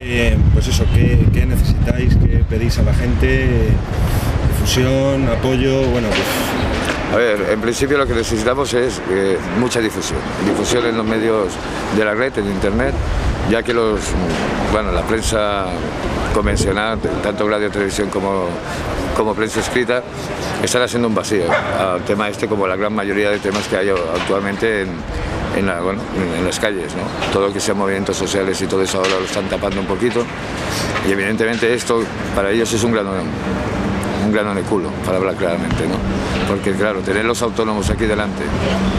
Eh, pues eso, ¿qué, necesitáis? ¿Qué pedís a la gente? Difusión, apoyo, bueno, pues A ver, en principio lo que necesitamos es eh, mucha difusión, difusión en los medios de la red, en internet, ya que los, bueno, la prensa convencional, tanto radio, televisión como, como prensa escrita, están haciendo un vacío al tema este como la gran mayoría de temas que hay actualmente en, en, las calles. Todo lo que sea movimientos sociales y todo eso ahora lo están tapando un poquito y evidentemente esto para ellos es un grano un grano en el culo, para hablar claramente. Porque claro, tener los autónomos aquí delante,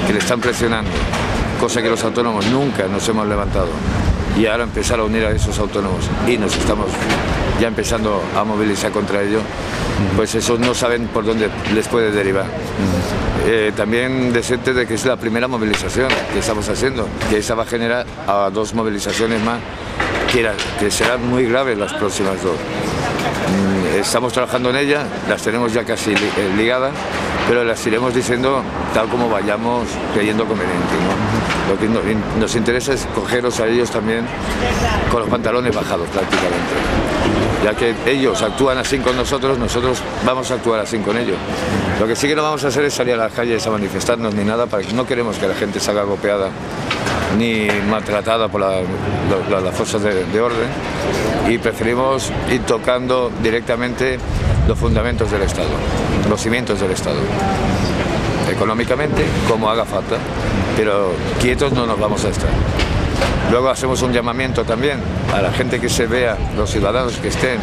que le están presionando, cosa que los autónomos nunca nos hemos levantado, y ahora empezar a unir a esos autónomos y nos estamos ya empezando a movilizar contra ello, pues eso no saben por dónde les puede derivar. Eh, también decirte de que es la primera movilización que estamos haciendo, que esa va a generar a dos movilizaciones más, que, que serán muy graves las próximas dos. Mm, Estamos trabajando en ella, las tenemos ya casi eh, ligadas, pero las iremos diciendo tal como vayamos creyendo conveniente. Lo que nos interesa es cogeros a ellos también con los pantalones bajados prácticamente. Ya que ellos actúan así con nosotros, nosotros vamos a actuar así con ellos. Lo que sí que no vamos a hacer es salir a las calles a manifestarnos ni nada, porque no queremos que la gente salga golpeada ni maltratada por la- la- la- las fuerzas de, de orden y preferimos ir tocando directamente los fundamentos del Estado, los cimientos del Estado, económicamente como haga falta, pero quietos no nos vamos a estar. Luego hacemos un llamamiento también a la gente que se vea, los ciudadanos que estén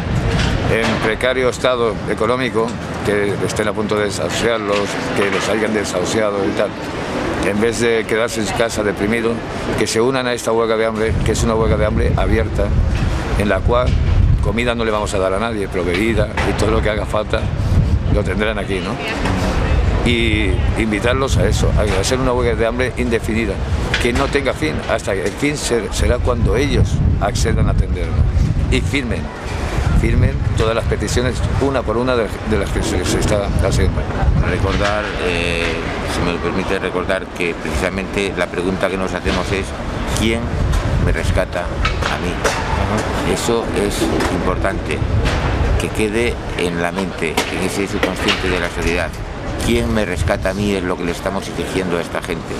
en precario estado económico, que estén a punto de desahuciarlos, que los hayan desahuciado y tal, en vez de quedarse en casa deprimido, que se unan a esta huelga de hambre, que es una huelga de hambre abierta, en la cual comida no le vamos a dar a nadie, pero bebida y todo lo que haga falta lo tendrán aquí, ¿no? y invitarlos a eso, a hacer una huelga de hambre indefinida, que no tenga fin, hasta que el fin ser- será cuando ellos accedan a atenderlo y firmen, firmen todas las peticiones, una por una de, las que se, está haciendo. recordar, eh, si me permite recordar que precisamente la pregunta que nos hacemos es ¿quién me rescata a mí? Eso es importante, que quede en la mente, en ese subconsciente de la sociedad. ¿Quién me rescata a mí? Es lo que le estamos exigiendo a esta gente,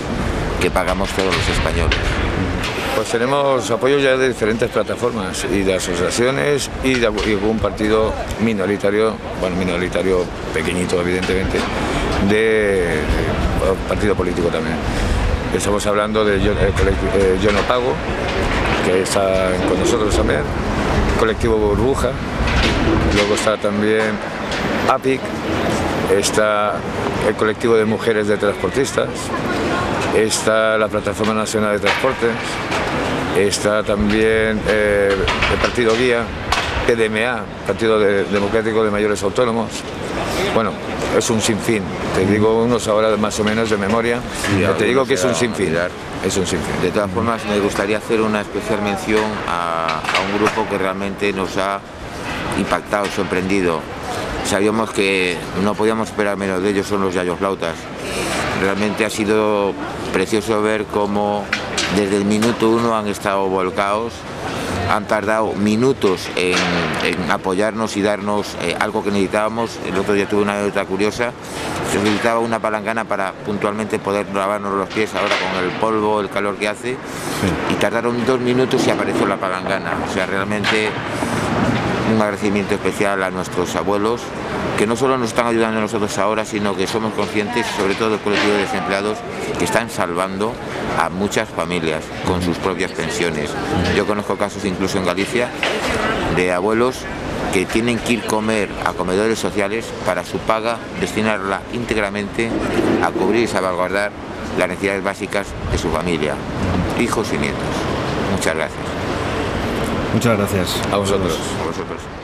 que pagamos todos los españoles. Pues tenemos apoyo ya de diferentes plataformas y de asociaciones y de algún- partido minoritario, bueno, minoritario pequeñito evidentemente, de, de partido político también. Estamos hablando de Yo, eh, eh, Yo no pago, que está con nosotros también, colectivo Burbuja, luego está también APIC, está el colectivo de mujeres de transportistas, está la Plataforma Nacional de Transportes, está también eh, el Partido Guía, PDMA, Partido de- Democrático de Mayores Autónomos. Bueno, es un sinfín. Te digo unos ahora más o menos de memoria. pero te digo que es un sinfín. Es un sinfín. De todas formas, me gustaría hacer una especial mención a, a un grupo que realmente nos ha impactado, sorprendido. Sabíamos que no podíamos esperar menos de ellos, son los Yayos Flautas. Realmente ha sido precioso ver cómo desde el minuto uno han estado volcados, han tardado minutos en, en apoyarnos y darnos eh, algo que necesitábamos. El otro día tuve una anécdota curiosa, se necesitaba una palangana para puntualmente poder lavarnos los pies ahora con el polvo, el calor que hace, y tardaron dos minutos y apareció la palangana. O sea, realmente un agradecimiento especial a nuestros abuelos, que no solo nos están ayudando a nosotros ahora, sino que somos conscientes, sobre todo del colectivo de desempleados, que están salvando a muchas familias con sus propias pensiones. Yo conozco casos incluso en Galicia de abuelos que tienen que ir comer a comedores sociales para su paga destinarla íntegramente a cubrir y salvaguardar las necesidades básicas de su familia, hijos y nietos. Muchas gracias. Muchas gracias. A vosotros. A vosotros.